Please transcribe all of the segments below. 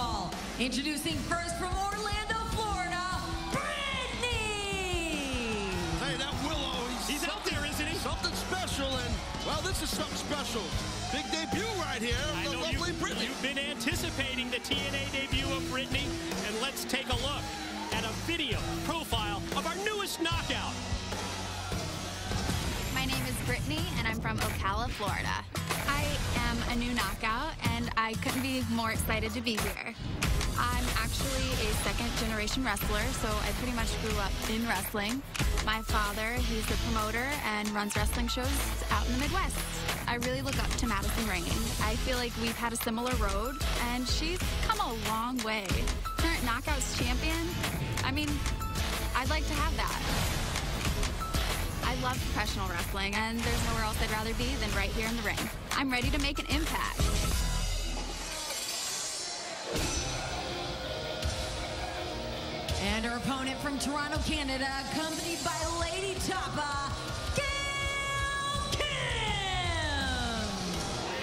fall. Introducing first from Orlando, Florida, Brittany! Hey, that Willow, he's, He's out there, isn't he? something special, and, well, this is something special. Big debut right here, I the know lovely you, Brittany. you've been anticipating the TNA debut of Brittany, and let's take a look at a video profile of our newest knockout. My name is Brittany, and I'm from Ocala, Florida. I am a new knockout, and I couldn't be more excited to be here. I'm actually a second generation wrestler, so I pretty much grew up in wrestling. My father, he's a promoter and runs wrestling shows out in the Midwest. I really look up to Madison Rayne. I feel like we've had a similar road, and she's come a long way. Current Knockouts champion, I mean, I'd like to have that. I love professional wrestling, and there's nowhere else I'd rather be than right here in the ring. I'm ready to make an impact. And our opponent from Toronto, Canada, accompanied by Lei'D Tapa, Gail Kim!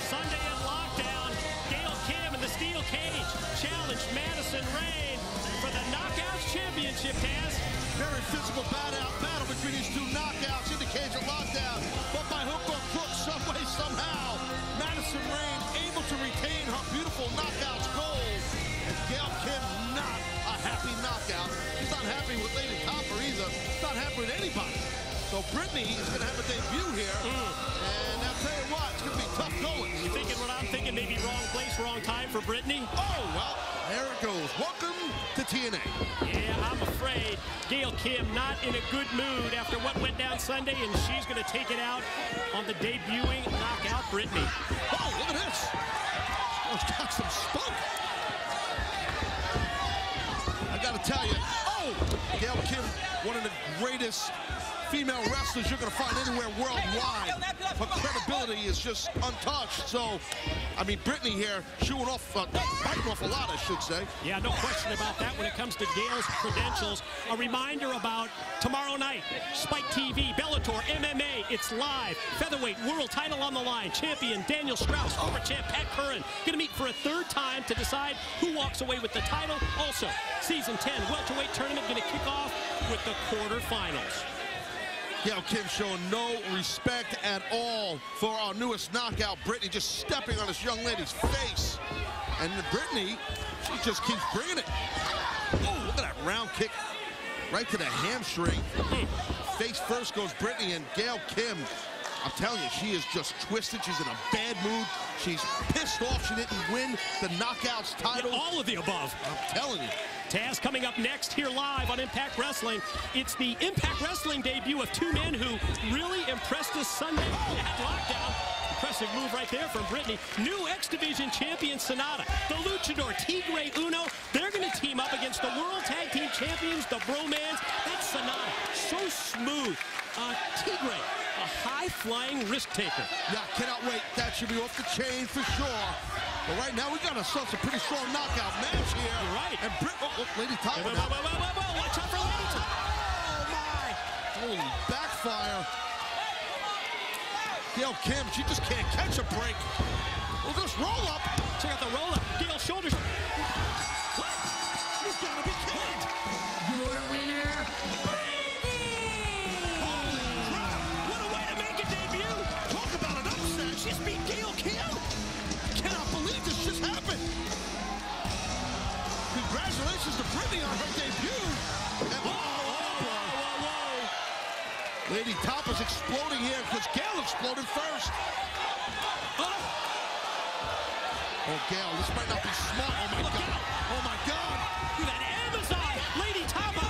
Sunday in lockdown, Gail Kim in the steel cage challenged Madison Rayne for the Knockouts Championship, Taz. Very physical battle, battle these two knockouts in the cage of lockdown. But by hook or crook, some way, somehow, Madison Rayne able to retain her beautiful knockouts gold. And Gail Kim not a happy knockout. She's not happy with Lady Copper either. Not happy with anybody. So Brittany is going to have a debut here. Mm. And I'll tell you what, it's going to be tough going. You thinking what I'm thinking? Maybe wrong place, wrong time for Brittany? Oh, well, there it goes. Welcome to TNA. Yeah, I'm afraid Gail Kim not in a good mood after what went down Sunday, and she's going to take it out on the debuting knockout Brittany. Oh, look at this. She's got some spunk. I got to tell you, oh, Gail Kim, one of the greatest female wrestlers you're going to find anywhere worldwide. Her credibility is just untouched. So, I mean, Brittany here shooing off, uh, biting off a lot, I should say. Yeah, no question about that when it comes to Gail's credentials. A reminder about tomorrow night, Spike TV, Bellator, MMA, it's live. Featherweight world title on the line. Champion Daniel Straus, former champ Pat Curran, going to meet for a third time to decide who walks away with the title. Also, season 10 welterweight tournament going to kick off with the quarterfinals. Gail Kim showing no respect at all for our newest knockout, Brittany, just stepping on this young lady's face. And Brittany, she just keeps bringing it. Oh, look at that round kick right to the hamstring. Face first goes Brittany and Gail Kim. I'm telling you, she is just twisted. She's in a bad mood. She's pissed off she didn't win the Knockouts title. All of the above. I'm telling you. Taz coming up next here live on Impact Wrestling. It's the Impact Wrestling debut of two men who really impressed us Sunday at lockdown. Impressive move right there from Brittany. New X Division champion Sanada, the Luchador Tigre Uno. They're going to team up against the World Tag Team Champions, the Bromans. That's Sanada. So smooth. Uh, Tigre, a high-flying risk taker. Yeah, cannot wait. That should be off the chain for sure. But right now, we got ourselves a pretty strong knockout match here. You're right. And Britt, oh, oh, Lady Top. Whoa, whoa, whoa, whoa, whoa. Watch out for Lady. Oh, my. Holy backfire. Gail Kim, she just can't catch a break. Well, this roll up. Lady Top is exploding here because Gail exploded first. Oh, Oh, Gail, this might not be smart. Oh, my Look God. out. Oh, my God. look at that Amazon. Lei'D Tapa.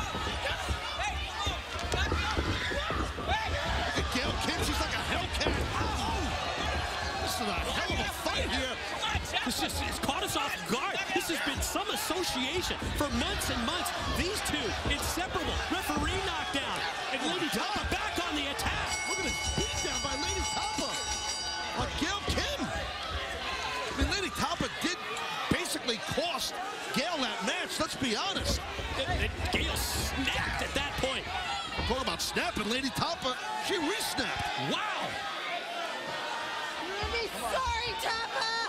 Look at Gail Kim. She's like a Hellcat. Oh. This is a hell of a fight here. This just it's caught us off guard. This has been some association for months and months. These two, inseparable. On Gail Kim. I mean, Lei'D Tapa did basically cost Gail that match. Let's be honest. And, and Gail snapped at that point. Talk about snapping. Lei'D Tapa, she re-snapped. Wow. Sorry, Tapa!